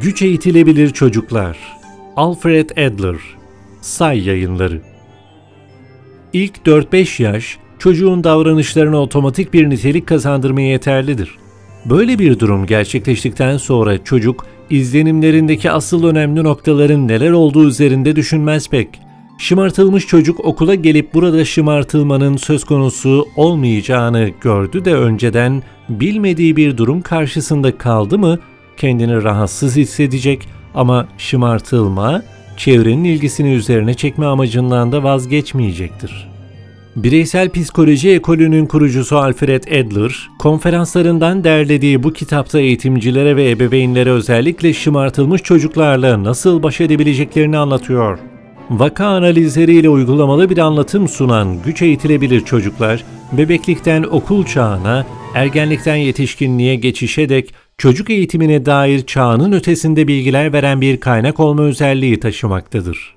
Güç eğitilebilir çocuklar. Alfred Adler. Say yayınları. İlk 4-5 yaş çocuğun davranışlarına otomatik bir nitelik kazandırmaya yeterlidir. Böyle bir durum gerçekleştikten sonra çocuk izlenimlerindeki asıl önemli noktaların neler olduğu üzerinde düşünmez pek. Şımartılmış çocuk okula gelip burada şımartılmanın söz konusu olmayacağını gördü de önceden bilmediği bir durum karşısında kaldı mı kendini rahatsız hissedecek ama şımartılma çevrenin ilgisini üzerine çekme amacından da vazgeçmeyecektir. Bireysel psikoloji ekolünün kurucusu Alfred Adler, konferanslarından derlediği bu kitapta eğitimcilere ve ebeveynlere özellikle şımartılmış çocuklarla nasıl baş edebileceklerini anlatıyor. Vaka analizleriyle uygulamalı bir anlatım sunan güç eğitilebilir çocuklar, bebeklikten okul çağına, ergenlikten yetişkinliğe geçişe dek çocuk eğitimine dair çağının ötesinde bilgiler veren bir kaynak olma özelliği taşımaktadır.